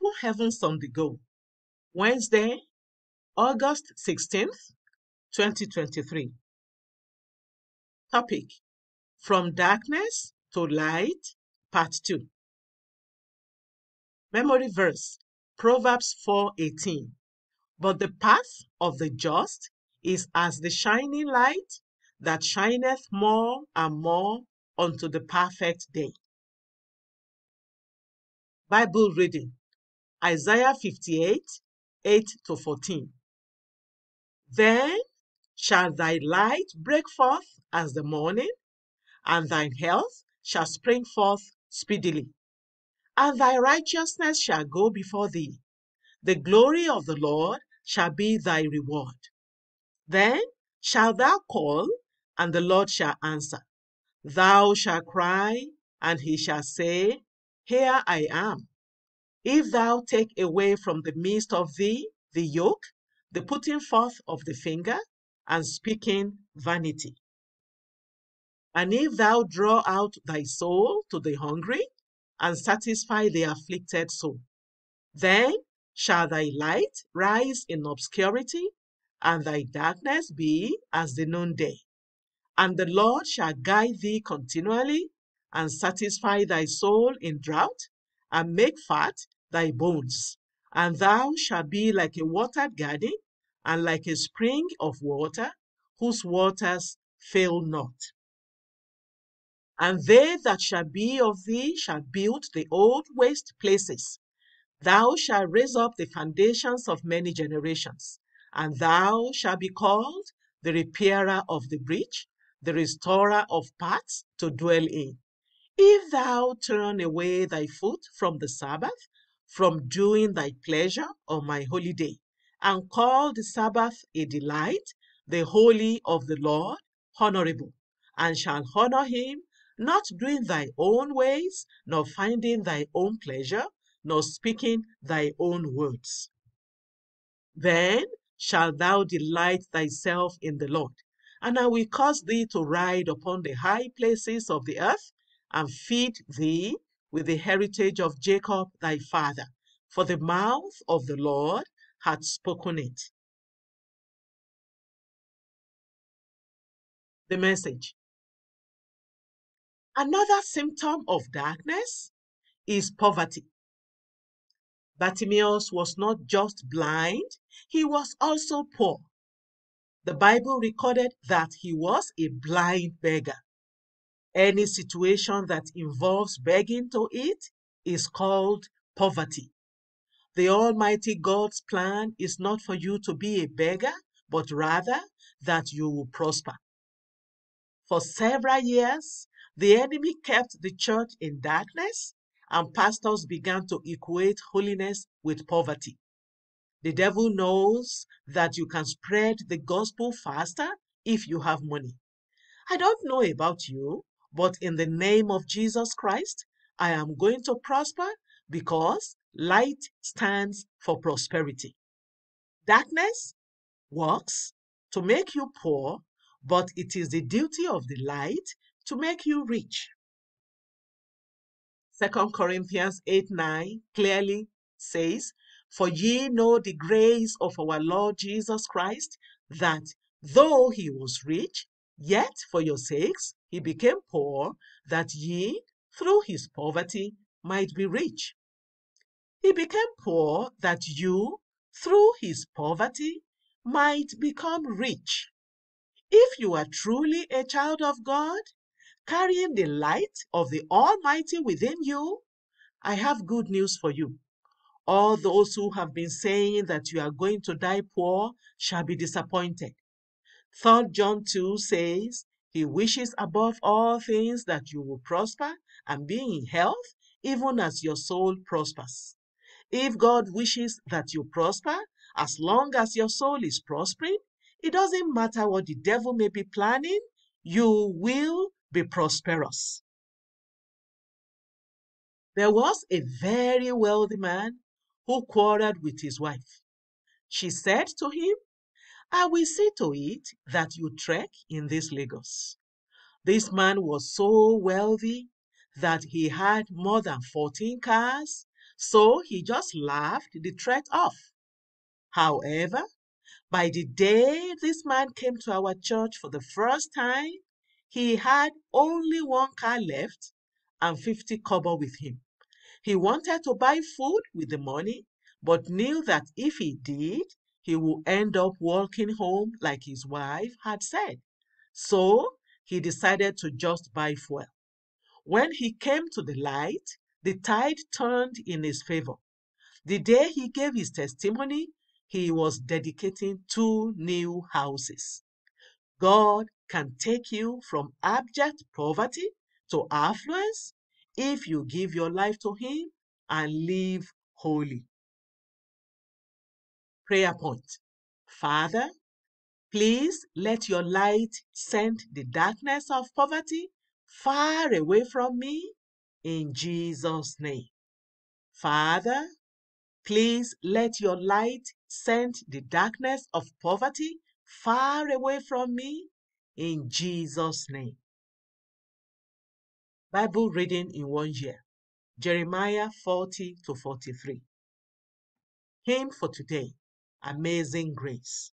Open Heavens on the Go, Wednesday, August 16th, 2023. Topic From Darkness to Light, Part 2. Memory verse Proverbs 4:18. But the path of the just is as the shining light that shineth more and more unto the perfect day. Bible reading Isaiah 58 8 to 14. Then shall thy light break forth as the morning, and thine health shall spring forth speedily. And thy righteousness shall go before thee. The glory of the Lord shall be thy reward. Then shalt thou call, and the Lord shall answer. Thou shalt cry, and he shall say, Here I am. If thou take away from the midst of thee the yoke, the putting forth of the finger, and speaking vanity. And if thou draw out thy soul to the hungry, and satisfy the afflicted soul, then shall thy light rise in obscurity, and thy darkness be as the noonday. And the Lord shall guide thee continually, and satisfy thy soul in drought, and make fat thy bones. And thou shalt be like a watered garden, and like a spring of water, whose waters fail not. And they that shall be of thee shall build the old waste places. Thou shalt raise up the foundations of many generations, and thou shalt be called the repairer of the breach, the restorer of paths to dwell in. If thou turn away thy foot from the Sabbath, from doing thy pleasure on my holy day, and call the Sabbath a delight, the holy of the Lord honorable, and shall honor him, not doing thy own ways, nor finding thy own pleasure, nor speaking thy own words. Then shalt thou delight thyself in the Lord, and I will cause thee to ride upon the high places of the earth, and feed thee with the heritage of Jacob thy father, for the mouth of the Lord hath spoken it. The message. Another symptom of darkness is poverty. Bartimaeus was not just blind, he was also poor. The Bible recorded that he was a blind beggar. Any situation that involves begging to eat is called poverty. The Almighty God's plan is not for you to be a beggar, but rather that you will prosper. For several years, the enemy kept the church in darkness, and pastors began to equate holiness with poverty. The devil knows that you can spread the gospel faster if you have money. I don't know about you, but in the name of Jesus Christ, I am going to prosper because light stands for prosperity. Darkness works to make you poor, but it is the duty of the light to make you rich. 2 Corinthians 8 9 clearly says, For ye know the grace of our Lord Jesus Christ, that though he was rich, yet for your sakes he became poor, that ye, through his poverty, might be rich. He became poor that you, through his poverty, might become rich. If you are truly a child of God, carrying the light of the Almighty within you, I have good news for you. All those who have been saying that you are going to die poor shall be disappointed. 3 John 2 says, He wishes above all things that you will prosper and be in health, even as your soul prospers. If God wishes that you prosper, as long as your soul is prospering, it doesn't matter what the devil may be planning, you will be prosperous. There was a very wealthy man who quarreled with his wife. She said to him, I will see to it that you trek in this Lagos. This man was so wealthy that he had more than 14 cars, So he just laughed the threat off. However, by the day this man came to our church for the first time, he had only one car left and 50 kobo with him. He wanted to buy food with the money, but knew that if he did, he would end up walking home like his wife had said. So he decided to just buy fuel. When he came to the light, the tide turned in his favor. The day he gave his testimony, he was dedicating two new houses. God can take you from abject poverty to affluence if you give your life to Him and live holy. Prayer point Father, please let your light send the darkness of poverty far away from me in Jesus' name. Father, please let your light send the darkness of poverty far away from me in Jesus' name. Bible reading in one year Jeremiah 40 to 43. Hymn for today Amazing Grace.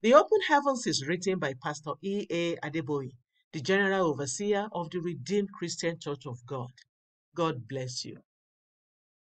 The Open Heavens is written by Pastor E. A. Adeboye, the General Overseer of the Redeemed Christian Church of God. God bless you.